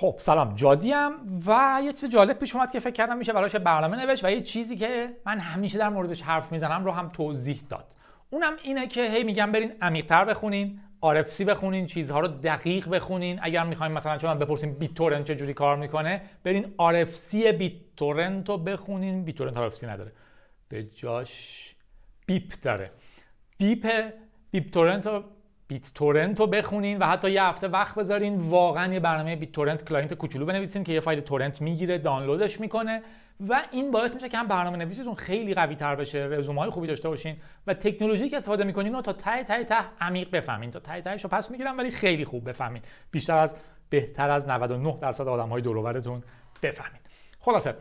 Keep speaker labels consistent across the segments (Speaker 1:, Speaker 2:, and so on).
Speaker 1: خب سلام. جادیم و یه چیز جالب پیش اومد که فکر کردم میشه براش برنامه نوشت و یه چیزی که من همیشه در موردش حرف می‌زنم رو هم توضیح داد. اونم اینه که هی میگم برین عمیق‌تر بخونین RFC بخونین چیزها رو دقیق بخونین. اگر می‌خوایم مثلا چون بپرسیم بیت تورنت چه جوری کار می‌کنه برین RFC بیت تورنت رو بخونین. بیت تورنت RFC نداره. به جاش بیپ داره. بیپ بیپ تورنت رو BitTorrent رو بخونین و حتی یه هفته وقت بذارین. واقعا یه برنامه BitTorrent client کوچولو بنویسین که یه فایل torrent می‌گیره دانلودش می‌کنه و این باعث میشه که هم برنامه نویسیتون خیلی قوی تر بشه رزومه های خوبی داشته باشین و تکنولوژی که استفاده می‌کنین رو تا ته ته ته عمیق بفهمین. تا ته تهش رو پس می‌گیرم ولی خیلی خوب بفهمین. بیشتر از بهتر از 99 درصد آدم های دور بفهمین. خلاصه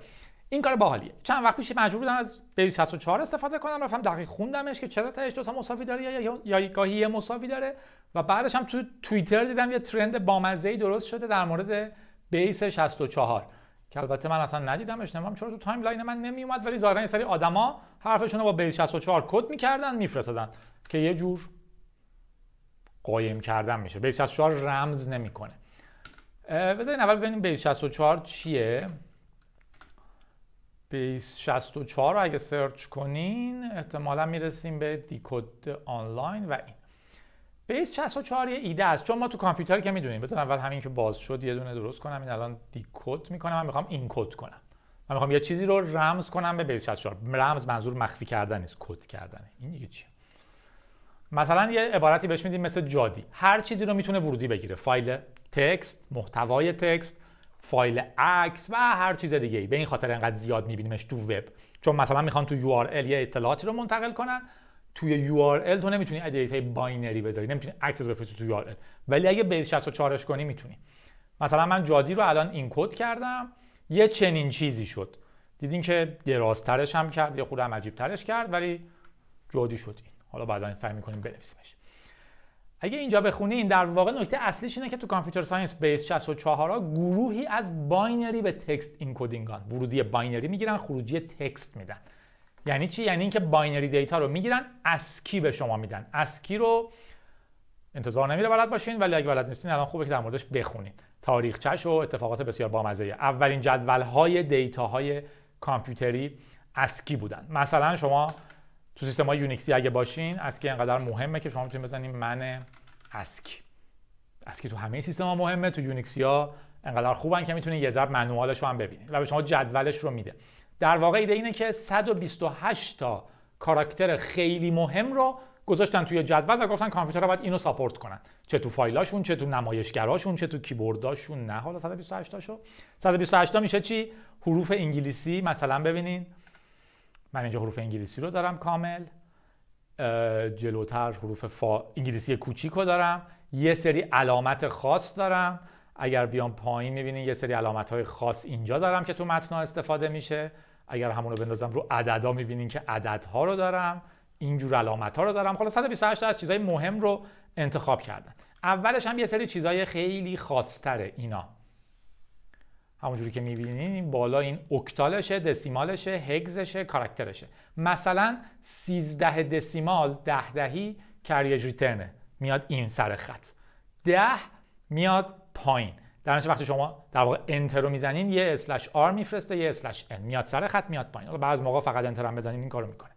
Speaker 1: این کار باحالیه. چند وقت پیش مجبور بودم از base 64 استفاده کنم رفتم دقیق خوندمش که چرا تهش دو تا مساوی داره یا یا گاهی یه مساوی داره. و بعدش هم تو توییتر دیدم یه trend بامزه درست شده در مورد base 64 که البته من اصلا ندیدمش نمی‌دونم چرا تو timeline من نمیومد ولی ظاهرا یه سری آدما حرفشون رو با base 64 کد می‌کردن میفرستادن. که یه جور قایم کردن میشه. base 64 رمز نمی‌کنه. بذارین اول ببینیم base 64 چیه. base 64 رو اگه search کنین احتمالا می‌رسیم به decode online و این. base 64 یه ایده است. چون ما تو کامپیوتر که می‌دونیم بذار اول همین که باز شد یه دونه درست کنم این الان decode می‌کنم من می‌خوام encode کنم. من می‌خوام یه چیزی رو رمز کنم به base 64 رمز منظور مخفی کردن نیست کد کردنه این دیگه چیه؟ مثلا یه عبارتی بهش میدیم مثل جادی. هر چیزی رو می‌تونه ورودی بگیره. فایل text محتوای text فایل عکس و هر چیز دیگه ای به این خاطر انقدر زیاد میبینیمش تو وب. چون مثلا می‌خوان تو URL یه اطلاعاتی رو منتقل کنن. توی URL تو نمی‌تونی data binary بذاری نمی‌تونی عکس بفرستی تو URL ولی اگه base 64 اش کنی می‌تونی. مثلا من جادی رو الان encode کردم یه چنین چیزی شد. دیدین که درازترش هم کرد یه خورده عجیب ترش کرد ولی جادی شد این. حالا بعدا سعی می‌کنیم بنویسیمش. اگه اینجا بخونین در واقع نکته اصلیش اینه که تو computer science base 64 ها گروهی از binary به text encoding ان ورودی binary می‌گیرن خروجی text میدن. یعنی چی؟ یعنی اینکه binary data رو می‌گیرن ASCII به شما میدن؟ ASCII رو؟ انتظار نمیره بلد باشین ولی اگه بلد نیستین الان خوبه که در موردش بخونین. تاریخچش و اتفاقات بسیار بامزه اولین جدول های data های کامپیوتری ASCII بودن؟ مثلا شما تو سیستم های یونیکسی اگه باشین ASCII انقدر مهمه که شما می‌تونید بزنین man ASCII. ASCII تو همه سیستم ها مهمه تو یونیکسی ها انقدر خوبن که می‌تونید یه ضرب manual ش رو هم ببینید و به شما جدولش رو میده. در واقع ایده اینه که 128 تا کاراکتر خیلی مهم رو گذاشتن توی جدول و گفتن کامپیوترها باید اینو ساپورت کنن. چه تو فایلاشون چه تو نمایشگراشون چه تو کیبورداشون نه حالا 128 تاشو. 128 تا میشه چی؟ حروف انگلیسی مثلا ببینین. من اینجا حروف انگلیسی رو دارم کامل. جلوتر حروف فا... انگلیسی کوچیک رو دارم. یه سری علامت خاص دارم. اگر بیام پایین می‌بینین یه سری علامت های خاص اینجا دارم که تو متن استفاده میشه. اگر همون رو بندازم رو عددا می‌بینین که عددها رو دارم. اینجور علامت ها رو دارم. خلاص 128 از چیزهای مهم رو انتخاب کردن. اولش هم یه سری چیزهای خیلی خاصتره اینا. همونجوری که می‌بینین این بالا این اکتالشه دسیمالشه هگزشه کاراکترشه. مثلا 13 دسیمال ده دهی کریج ریترنه. میاد این سر خط. ده میاد پایین. در وقتی شما در واقع انتر رو می‌زنین یه اسلش آر میفرسته یه اسلش ان میاد سر خط میاد پایین. حالا بعضی موقع فقط انتر هم بزنین این کارو می‌کنه.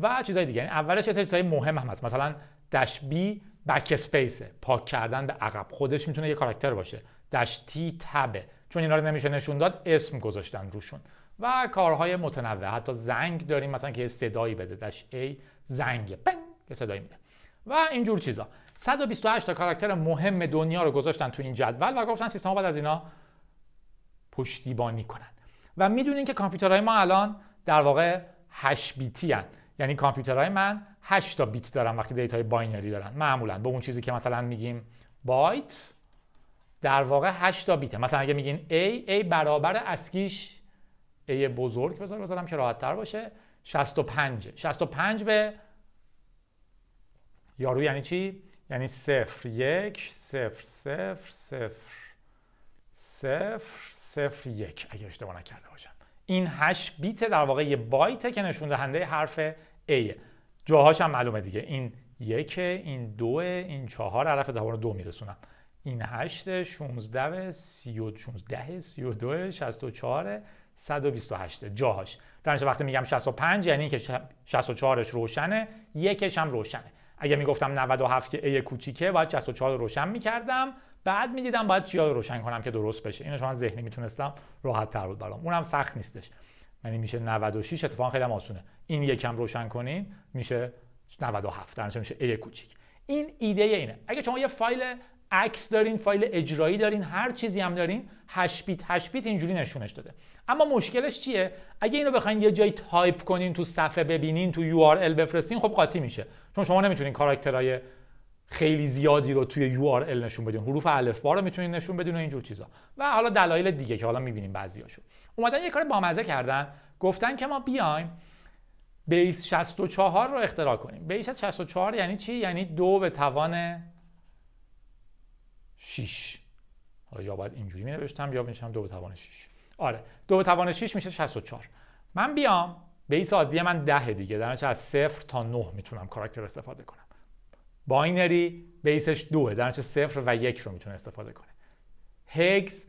Speaker 1: و چیزای دیگه. یعنی اولش یه سری چیزای مهم هم هست. مثلا دش بی بک اسپیسه پاک کردن به عقب. خودش می‌تونه یه کاراکتر باشه. دش تی تبه چون اینا رو نمیشه نشون داد اسم گذاشتن روشون. و کارهای متنوع. حتی زنگ داریم مثلا که صدایی بده. دش ای زنگ. پنگ. یه صدایی میده. و اینجور چیزا. 128 تا کاراکتر مهم دنیا رو گذاشتن تو این جدول و گفتن سیستم باید از اینا پشتیبانی کنن. و می‌دونین که کامپیوترهای ما الان در واقع 8 بیتی هن. یعنی کامپیوترهای من 8 تا بیت دارن وقتی data ی binary دارن. معمولا. به اون چیزی که مثلا میگیم بایت در واقع 8 تا بیته. مثلا اگه میگین A A برابر ASCII ش A بزرگ بذار بذارم که راحت تر باشه 65 65 به یارو یعنی چی؟ یعنی صفر یک صفر صفر صفر صفر صفر یک. اگه اشتباه نکرده باشم. این هشت بیت در واقع یه بایته که نشون دهنده حرف A. جاهاش هم معلومه دیگه. این یک این دو این چهار. عرف دهان دو میرسونم. این 8 16 30 16 32 64 128 جاهاش. در وقتی میگم 65 یعنی که 64ش روشنه یکش هم روشنه. اگه می‌گفتم 97 که ای کوچیکه باید 64 رو روشن می‌کردم. بعد می‌دیدم باید چیا رو روشن کنم که درست بشه. اینو شما ذهنی می‌تونستم راحت تر بود برام. اونم سخت نیستش. یعنی میشه 96 اتفاقا خیلی آسونه. این یکم روشن کنین میشه 97 در میشه ای کوچیک. این ایده اینه. اگه شما یه فایل عکس دارین فایل اجرایی دارین هر چیزی هم دارین 8 بیت 8 بیت اینجوری نشونش داده. اما مشکلش چیه؟ اگه اینو بخواین یه جایی تایپ کنین تو صفحه ببینین تو URL بفرستین خب قاطی میشه. چون شما نمی‌تونین کاراکترهای خیلی زیادی رو توی URL نشون بدین. حروف الف با رو می‌تونین نشون بدین و اینجور چیزا. و حالا دلایل دیگه که حالا می‌بینیم بعضیاشو اومدن یه کار بامزه کردن. گفتن که ما بیایم base 64 رو اختراع کنیم. base 64 یعنی چی؟ یعنی دو به توان 6 حالا یا باید اینجوری می نوشتم یا بنویسم دو به توان 6 آره دو به توان 6 میشه 64 من بیام base عادی من 10 دیگه. در از 0 تا 9 می‌تونم کاراکتر استفاده کنم. binary base ش 2 در نتیجه 0 و 1 رو می‌تونه استفاده کنه. hex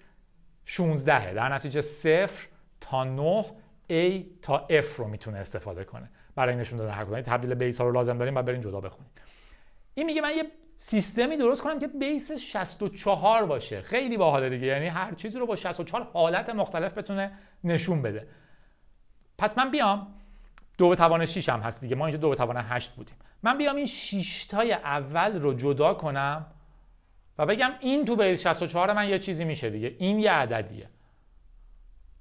Speaker 1: 16 در نتیجه 0 تا 9 A تا F رو می‌تونه استفاده کنه. برای نشون دادن هر کدوم. تبدیل base ها رو لازم داریم بعد برین جدا بخونید این میگه من یه سیستمی درست کنم که بیس 64 باشه. خیلی باحاله دیگه. یعنی هر چیزی رو با 64 حالت مختلف بتونه نشون بده. پس من بیام. دو به توان 6 هم هست دیگه. ما اینجا دو به توان 8 بودیم. من بیام این 6 تای اول رو جدا کنم و بگم این تو بیس 64 من یه چیزی میشه دیگه. این یه عددیه.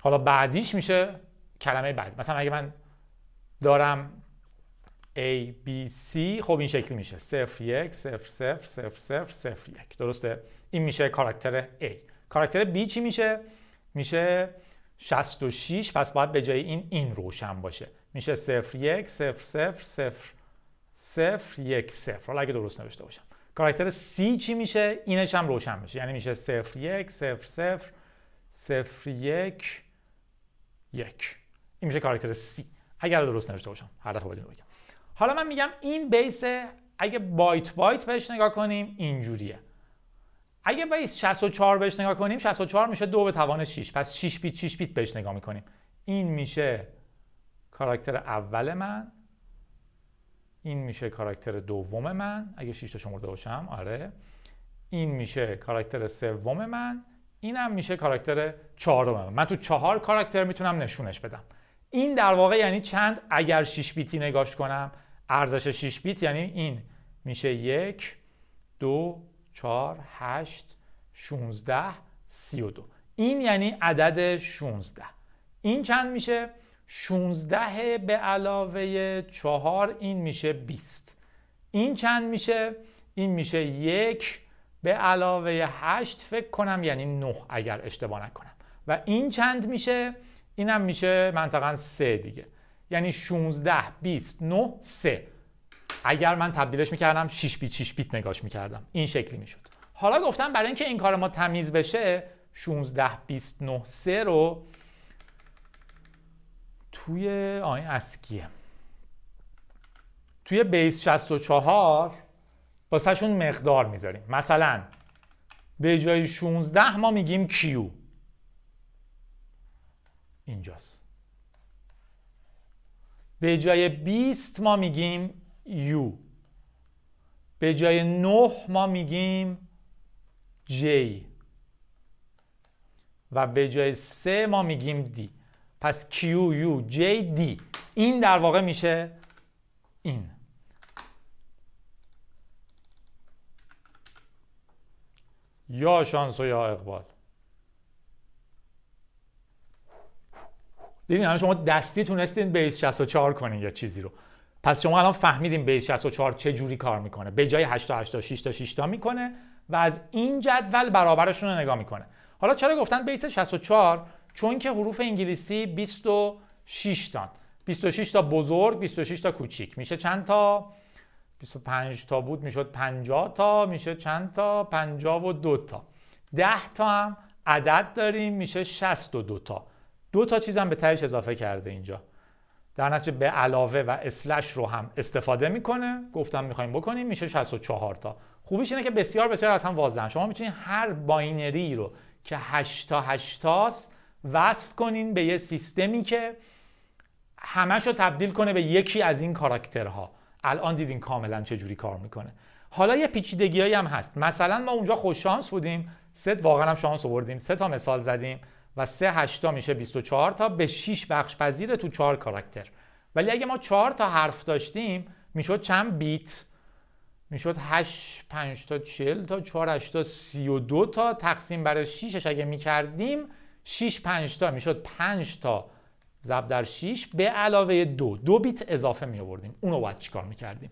Speaker 1: حالا بعدیش میشه کلمه بعد مثلا اگه من دارم A, B, C. خب این شکلی میشه. 0, 1, 0, 0, 0, 0, 0, 1 درسته؟ این میشه کاراکتر A. کاراکتر B چی میشه؟ میشه 66 پس باید به جای این این روشن باشه. میشه 0, 1, 0, 0, 0, 0, 1, 0 حالا اگه درست نوشته باشم. کاراکتر C چی میشه؟ اینش هم روشن میشه. یعنی میشه 0, 1, 0, 0, 0, 1, 1 این میشه کاراکتر C. اگر درست نوشته باشم هر دفعه باید بگم. حالا من میگم این بیس اگه بایت بایت بهش نگاه کنیم اینجوریه. اگه بیس 64 بهش نگاه کنیم 64 میشه دو به توان 6 پس 6 بیت 6 بیت بهش نگاه می‌کنیم. این میشه کاراکتر اول من. این میشه کاراکتر دوم من. اگه 6 تا شمرده باشم آره. این میشه کاراکتر سوم من. اینم میشه کاراکتر چهارم من. من تو چهار کاراکتر می‌تونم نشونش بدم. این در واقع یعنی چند؟ اگر 6 بیتی نگاش کنم ارزش 6 بیت یعنی این. میشه یک دو چهار هشت 16 32 این یعنی عدد 16 این چند میشه؟ 16 به علاوه 4 این میشه 20 این چند میشه؟ این میشه یک به علاوه 8 فکر کنم یعنی 9 اگر اشتباه نکنم. و این چند میشه؟ اینم میشه منطقا 3 دیگه. یعنی 16 20 9 3 اگر من تبدیلش می‌کردم 6 بیت 6 بیت نگاش می‌کردم. این شکلی می‌شد. حالا گفتم برای اینکه این کار ما تمیز بشه 16 29 3 رو توی آین اسکیه توی بیس 64 واسهشون مقدار می‌ذاریم. مثلا به جای 16 ما میگیم کیو. اینجاست. به جای 20 ما میگیم U به جای 9 ما میگیم J و به جای 3 ما میگیم D پس Q, U, J, D این در واقع میشه این. یا شانس و یا اقبال. دیدین الان شما دستی تونستین بیس 64 کنین یا چیزی رو. پس شما الان فهمیدین بیس 64 چه جوری کار می‌کنه. به جای 8 تا 8 تا 6 تا 6 تا می‌کنه و از این جدول برابرشون رو نگاه می‌کنه. حالا چرا گفتن بیس 64 چون که حروف انگلیسی 26 تا. 26 تا بزرگ 26 تا کوچیک. میشه چند تا؟ 25 تا بود می‌شد 50 تا. میشه چند تا؟ 52 تا. 10 تا هم عدد داریم میشه 62 تا. دو تا چیزم به تهش اضافه کرده اینجا. در نتیجه به علاوه و اسلش رو هم استفاده می‌کنه. گفتم می‌خوایم بکنیم میشه 64 تا. خوبیش اینه که بسیار بسیار از هم واضحن. شما می‌تونید هر binary رو که 8 تا 8 تاست وصل کنین به یه سیستمی که همش رو تبدیل کنه به یکی از این کاراکترها. الان دیدین کاملا چجوری کار می‌کنه. حالا یه پیچیدگی هم هست. مثلا ما اونجا خوش شانس بودیم. سه واقعا هم شانس آوردیم. سه تا مثال زدیم. و سه هشتا میشه 24 تا به 6 بخش پذیر تو 4 کاراکتر. ولی اگه ما 4 تا حرف داشتیم می‌شد چند بیت؟ می‌شد 8 5 تا 40 تا 4 8 تا 32 تا. تقسیم بر 6 اگه می‌کردیم 6 5 تا. می‌شد 5 تا ضرب در 6 به علاوه دو. دو بیت اضافه می آوردیم اونو باید چیکار می‌کردیم؟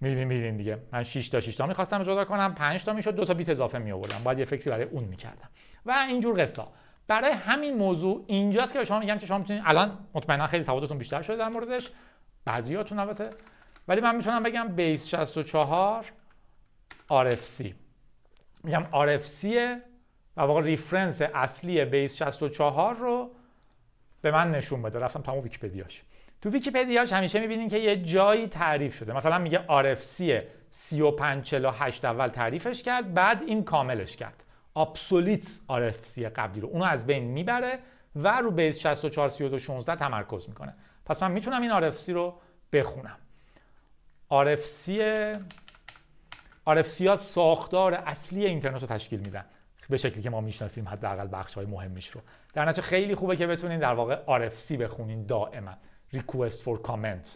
Speaker 1: می‌بینیم می‌بینیم دیگه. من 6 تا 6 تا می‌خواستم جدا کنم. 5 تا می‌شد. دو تا بیت اضافه می آوردم باید یه فکری برای اون می‌کردم. و اینجور قصه برای همین موضوع اینجاست که به شما میگم که شما می‌تونید الان مطمئنا خیلی سوادتون بیشتر شده در موردش. بعضیاتون البته. ولی من می‌تونم بگم base 64 RFC میگم RFC در واقع reference اصلی base 64 رو به من نشون بده. رفتم تمام ویکی‌پدیاش. تو ویکی‌پدیاش همیشه می‌بینین که یه جایی تعریف شده. مثلا میگه RFC 3548 اول تعریفش کرد بعد این کاملش کرد. obsolete RFC قبلی رو. اونو از بین می‌بره و رو بیس 64 32 16 تمرکز می‌کنه. پس من می‌تونم این RFC رو بخونم. RFC RFC ها ساختار اصلی اینترنت رو تشکیل میدن. به شکلی که ما می‌شناسیم حداقل بخش های مهمیش رو. در نتیجه خیلی خوبه که بتونین در واقع RFC بخونین دائما. Request for comment.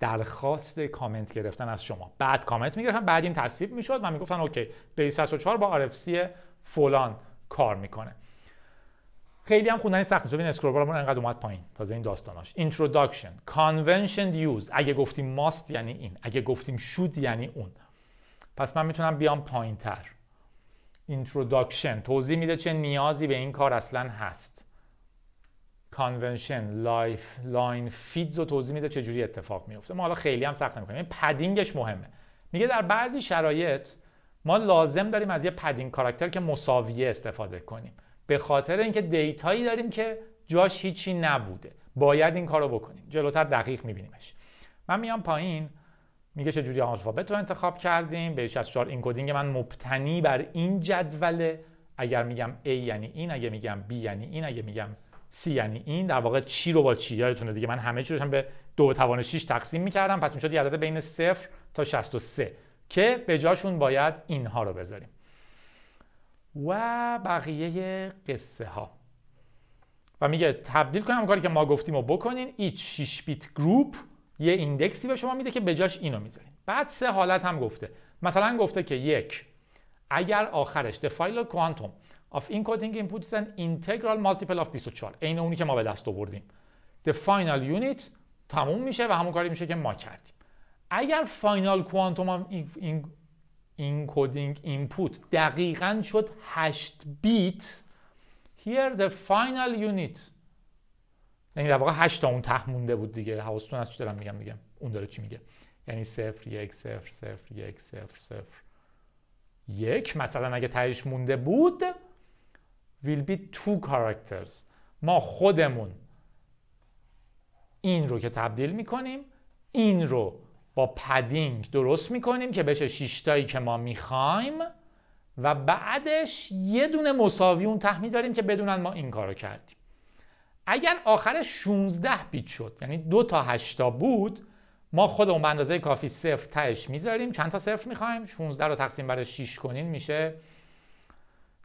Speaker 1: درخواست کامنت گرفتن از شما. بعد کامنت می‌گرفتن بعد این تصویب می‌شد و می‌گفتن اوکی بیس 64 با RFC فلان کار می‌کنه. خیلی هم خوندن سخته ببین اسکرول بارمون انقدر اومد پایین. تازه این داستاناش. Introduction. Convention used. اگه گفتیم must یعنی این. اگه گفتیم should یعنی اون. پس من می‌تونم بیام پایین تر introduction. توضیح میده چه نیازی به این کار اصلا هست. Convention. Life. Line. Feeds رو توضیح میده چه جوری اتفاق میفته ما حالا خیلی هم سخت نمی‌کنیم. پدینگش مهمه. میگه در بعضی شرایط ما لازم داریم از یه padding character که مساویه استفاده کنیم. به خاطر اینکه data یی داریم که جاش هیچی نبوده. باید این کارو بکنیم. جلوتر دقیق میبینیمش. من میام پایین. میگه چجوری alphabet رو انتخاب کردیم. base 64 encoding من مبتنی بر این جدوله. اگر میگم A یعنی این اگه میگم B یعنی این اگه میگم C یعنی این در واقع چی رو با چی؟ یادتونه دیگه. من همه چی رو به دو توان 6 تقسیم می‌کردم. پس می‌شد یه عدد بین 0 تا 63 که به جاشون باید اینها رو بذاریم. و بقیه قصه ها و میگه تبدیل کنم کاری که ما گفتیم رو بکنین. ایچ 6 بیت گروپ یه ایندکسی به شما میده که به جاش اینو می‌ذارین. بعد سه حالت هم گفته. مثلا گفته که یک اگر آخرش the final quantum of encoding input is an integral multiple of 24 عین اونی که ما به دست آوردیم. The final unit تموم میشه و همون کاری میشه که ما کردیم. اگر فاینال کوانتوم این encoding input دقیقا شد 8 بیت here the final unit. یعنی در واقع 8 تا اون ته مونده بود دیگه. حواستون از چی دارم میگم؟ میگم اون داره چی میگه؟ یعنی 0 1 0 0 1 0 0 یک مثلا اگه تهش مونده بود will be two characters. ما خودمون این رو که تبدیل می‌کنیم این رو با پدینگ درست می‌کنیم که بشه شیشتایی که ما می‌خوایم و بعدش یه دونه مساوی اون ته می‌ذاریم که بدونن ما این کارو کردیم. اگر آخرش 16 بیت شد یعنی دو تا هشتا بود ما خودمون به اندازه کافی صفر تهش می‌ذاریم. چند تا صفر می‌خوایم؟ 16 رو تقسیم بر 6 کنین میشه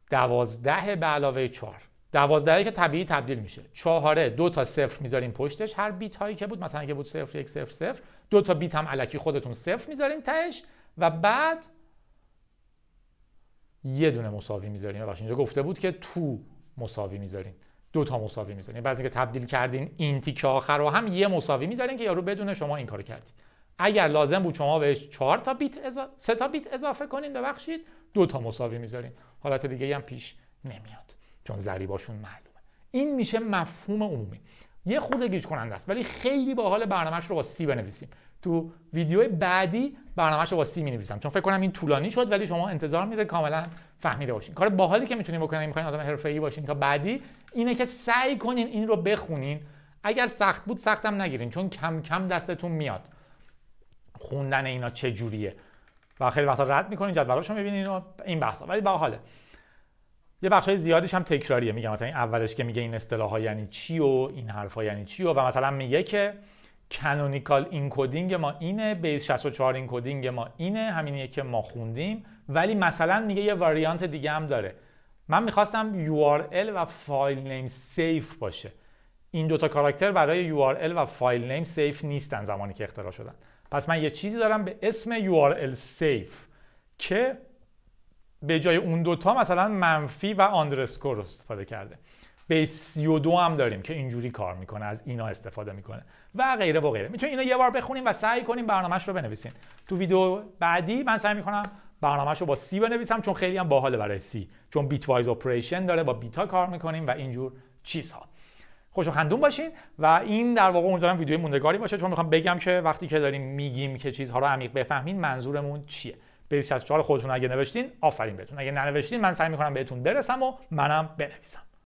Speaker 1: 12 به علاوه 4 12 که طبیعی تبدیل میشه. چهاره دو تا صفر می‌ذاریم پشتش. هر بیت هایی که بود مثلا اگه بود صفر یک صفر صفر دو تا بیت هم علکی خودتون صفر می‌ذارین تهش. و بعد یه دونه مساوی می‌ذارین. بخش اینجا گفته بود که تو مساوی می‌ذارین. دو تا مساوی می‌ذارین. بعضی که تبدیل کردین این تیکه آخر رو هم یه مساوی می‌ذارین که یارو بدون شما این کارو کردین اگر لازم بود شما بهش 4 تا بیت اضافه سه تا بیت اضافه کنین ببخشید دو تا مساوی می‌ذارین. حالت دیگه هم پیش نمیاد. چون ضریباشون معلومه. این میشه مفهوم عمومی. یه خود گیج کننده است ولی خیلی باحال برنامهش رو با سی بنویسیم. تو ویدیو بعدی برنامهش رو با سی می نویسم چون فکر کنم این طولانی شد ولی شما انتظار میره کاملا فهمیده باشین. کار باحالی که می‌تونین بکنین می‌خواین آدم حرفه‌ای باشین تا بعدی اینه که سعی کنین این رو بخونین. اگر سخت بود سختم نگیرین چون کم کم دستتون میاد. خوندن اینا چه جوریه و خیلی وقتا رد می‌کنین جدولاشو می‌بینین و این بحثا. ولی با حاله یه بخش های زیادیش هم تکراریه میگم مثلا این اولش که میگه این اصطلاح ها یعنی چی و این حرفا یعنی چی و, مثلا میگه که canonical encoding ما اینه base 64 encoding ما اینه همینیه که ما خوندیم ولی مثلا میگه یه variant دیگه هم داره. من می‌خواستم URL و filename safe باشه. این دوتا کاراکتر برای URL و filename safe نیستن زمانی که اختراع شدن. پس من یه چیزی دارم به اسم URL safe که به جای اون دوتا مثلا منفی و underscore استفاده کرده. base 32 هم داریم که اینجوری کار می‌کنه از اینا استفاده می‌کنه. و غیره و غیره. می‌تونید اینو یه بار بخونیم و سعی کنیم برنامهش رو بنویسین. تو ویدیو بعدی من سعی می‌کنم برنامهش رو با C بنویسم چون خیلی هم باحاله برای C. چون bitwise operation داره با بیتا کار می‌کنیم و اینجور چیزها. خوش و خندون باشین و این در واقع امیدوارم ویدیو موندگاری باشه. چون می‌خوام بگم که وقتی که داریم میگیم که چیزها رو عمیق بفهمین منظورمون چیه؟ بیس 64 خودتون اگه نوشتین آفرین بهتون. اگه ننوشتین من سعی می‌کنم بهتون برسم و منم بنویسم.